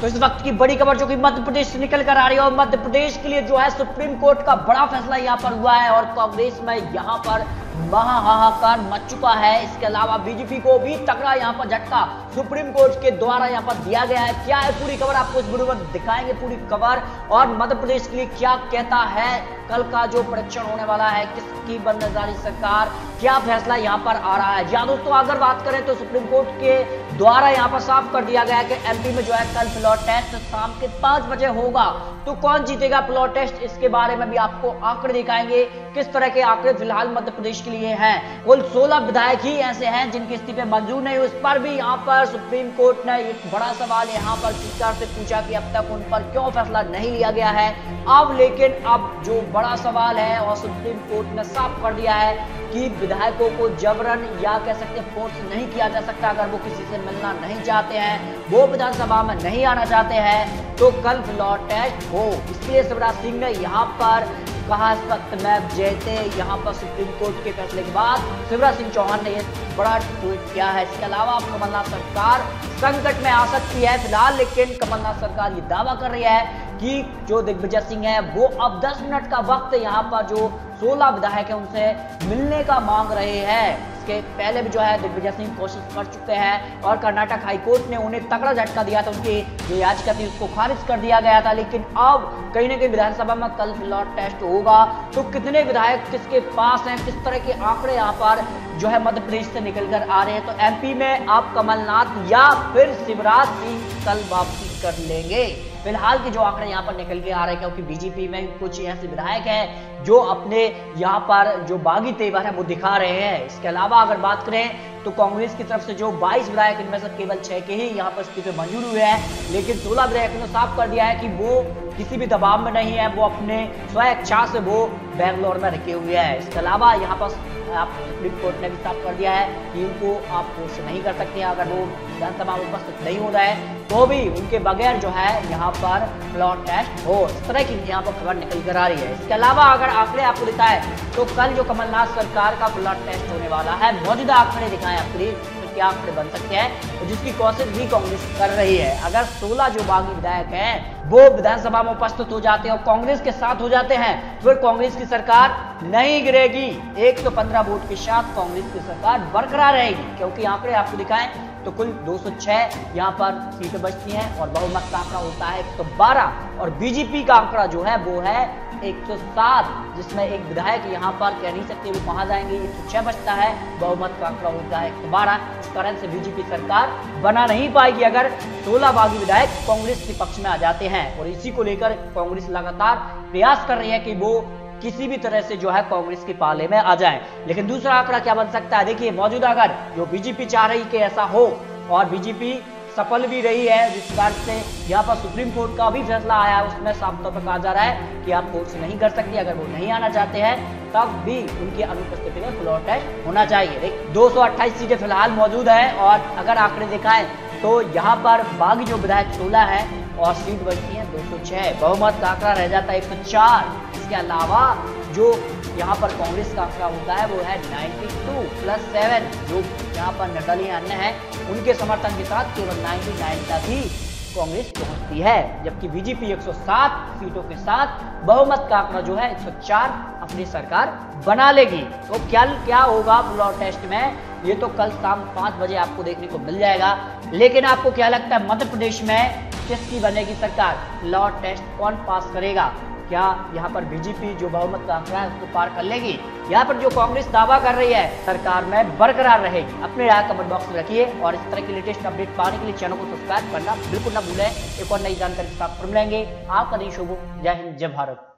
तो इस वक्त की बड़ी खबर जो कि मध्य प्रदेश से निकल कर आ रही है और मध्य प्रदेश के लिए जो है सुप्रीम कोर्ट का बड़ा फैसला यहाँ पर हुआ है और कांग्रेस में यहाँ पर महाहाकार मच चुका है। इसके अलावा बीजेपी को भी तगड़ा यहाँ पर झटका सुप्रीम कोर्ट के द्वारा यहाँ पर दिया गया है। क्या है पूरी खबर? आपको इस वीडियो में दिखाएँगे पूरी खबर। और मध्य प्रदेश के लिए क्या कहता है? कल का जो परीक्षण होने वाला है, किसकी रही सरकार? क्या फैसला यहाँ पर आ रहा है? या दोस्तों, अगर बात करें तो सुप्रीम कोर्ट के द्वारा यहाँ पर साफ़ कर दिया गया है कि एमपी में जो है कल फ्लोर टेस्ट शाम के पाँच बजे होगा। तो कौन जीतेगा फ्लोर टेस्ट इसके बारे में भी आपको आंकड़े दिखाएँगे। किस तरह के आंकड़े फ़िलहाल मध्य प्रदेश के लिए हैं? कुल 16 विधायक ही ऐसे हैं जिनकी इस्तीफे मंजूर नहीं उस पर भी यहाँ पर सुप्रीम कोर्ट ने एक बड़ा सवाल यहाँ पर स्पीकर से पूछा कि अब तक उन पर क्यों फैसला नहीं लिया गया है? अब लेकिन अब जो बड़ा सवाल है और सुप्रीम कोर्ट ने साफ़ कर दिया है कि विधायकों को जबरन या कह सकते फोर्स नहीं किया जा सकता। अगर वो किसी से मिलना नहीं चाहते हैं, वो विधानसभा में नहीं आना चाहते हैं तो कल फ्लॉर टेस्ट हो। इसलिए शिवराज सिंह ने यहाँ पर कहा इस वक्त मैं यहाँ पर सुप्रीम कोर्ट के फैसले के बाद शिवराज सिंह चौहान ने यह बड़ा ट्वीट किया है। इसके अलावा कमलनाथ सरकार संकट में आ सकती है फ़िलहाल, लेकिन कमलनाथ सरकार ये दावा कर रही है कि जो दिग्विजय सिंह है, वो अब 10 मिनट का वक्त यहाँ पर जो 16 विधायक है, उनसे मिलने का मांग रहे हैं। इसके पहले भी जो है दिग्विजय सिंह कोशिश कर चुके हैं और कर्नाटक हाईकोर्ट ने उन्हें तगड़ा झटका दिया था, उनकी जो याचिका थी उसको खारिज कर दिया गया था। लेकिन अब कहीं ना कहीं विधानसभा में कल फ़िलहाल टेस्ट होगा। तो कितने विधायक किसके पास हैं, किस तरह के आंकड़े यहाँ पर जो है मध्य प्रदेश से निकल कर आ रहे हैं? तो एमपी में आप कमलनाथ या फिर शिवराज सिंह कल वापसी कर लेंगे। फ़िलहाल के जो आंकड़े यहाँ पर निकल के आ रहे हैं, क्योंकि बीजेपी में कुछ ऐसे विधायक हैं जो अपने यहाँ पर जो बागी तेवर है, वो दिखा रहे हैं। इसके अलावा अगर बात करें तो कांग्रेस की तरफ़ से जो 22 विधायक, इनमें से केवल छह के ही यहाँ पर इस्तीफे मंजूर हुए हैं। लेकिन 16 विधायकों ने साफ़ कर दिया है कि वो किसी भी दबाव में नहीं है, वो अपने स्वेच्छा से वो बैंगलोर में रखे हुए हैं। इसके अलावा यहाँ पर आप सुप्रीम कोर्ट ने भी साफ़ कर दिया है। कि उनको आप पोस्ट नहीं कर सकते अगर वो विधानसभा में उपस्थित नहीं हो रहा है तो भी उनके बगैर जो है यहाँ पर प्लॉट टेस्ट हो। इस तरह की यहाँ पर खबर निकल कर आ रही है। इसके अलावा अगर आंकड़े आपको दिखाए तो कल जो कमलनाथ सरकार का प्लॉट टेस्ट होने वाला है। मौजूदा आंकड़े दिखाएँ आपके तो क्या आंकड़े बन सकते हैं जिसकी कोशिश भी कांग्रेस कर रही है। अगर 16 जो बागी विधायक हैं, वो विधानसभा में उपस्थित हो जाते हैं और कांग्रेस के साथ हो जाते हैं, फिर कांग्रेस की सरकार नहीं गिरेगी। एक तो पंद्रह वोट के साथ कांग्रेस की सरकार बरकरार रहेगी, क्योंकि आंकड़े आपको दिखाएँ तो कुल 206 यहाँ पर सीटें बचती हैं और बहुमत का आंकड़ा होता है 112 और बीजेपी का आंकड़ा जो है, वो है 107 जिसमें एक विधायक यहाँ पर कह नहीं सकते, वो कहाँ जाएँगे? एक छह बचता है, बहुमत का आंकड़ा होता है एक बारह। इस कारण से बीजेपी सरकार बना नहीं पाएगी अगर 16 बागी विधायक कांग्रेस के पक्ष में आ जाते हैं। और इसी को लेकर कांग्रेस लगातार प्रयास कर रही है कि वो किसी भी तरह से जो है कांग्रेस के पाले में आ जाए। लेकिन दूसरा आंकड़ा क्या बन सकता है? देखिए, मौजूदा अगर जो बीजेपी चाह रही कि ऐसा हो और बीजेपी सफल भी रही है, जिस कारण से यहाँ पर सुप्रीम कोर्ट का भी फैसला आया है उसमें साफ़ तौर पर कहा जा रहा है कि आप कोर्ट से नहीं कर सकते, अगर वो नहीं आना चाहते हैं, तब भी उनकी अनुपस्थिति में फ्लोर टेस्ट होना चाहिए। दो सीटें फ़िलहाल मौजूद है और अगर आंकड़े दिखाएँ तो यहाँ पर बागी जो विधायक सोलह है और सीट बचती है 206 बहुमत का आंकड़ा रह जाता है 104 इसके अलावा जो यहाँ पर कांग्रेस का आंकड़ा होता है, वो है 92 प्लस 7 जो यहाँ पर निर्दलीय अन्य है, उनके समर्थन के साथ केवल 99 तक ही कांग्रेस पहुँचती है। जबकि बीजेपी 107 सीटों के साथ बहुमत का आंकड़ा जो है 104 अपनी सरकार बना लेगी। तो क्या क्या होगा ब्लॉक टेस्ट में? ये तो कल शाम पाँच बजे आपको देखने को मिल जाएगा। लेकिन आपको क्या लगता है, मध्य प्रदेश में किसकी बनेगी सरकार? लॉ टेस्ट कौन पास करेगा? क्या यहाँ पर बीजेपी जो बहुमत का आंकड़ा है, उसको पार कर लेगी? यहाँ पर जो कांग्रेस दावा कर रही है, सरकार में बरकरार रहेगी। अपने राय कमेंट बॉक्स में रखिए और इस तरह की लेटेस्ट अपडेट पाने के लिए चैनल को सब्सक्राइब करना बिल्कुल ना भूलें। एक और नई जानकारी के साथ मिलेंगे। आपका दिन शुभ जय हिंद, जय भारत।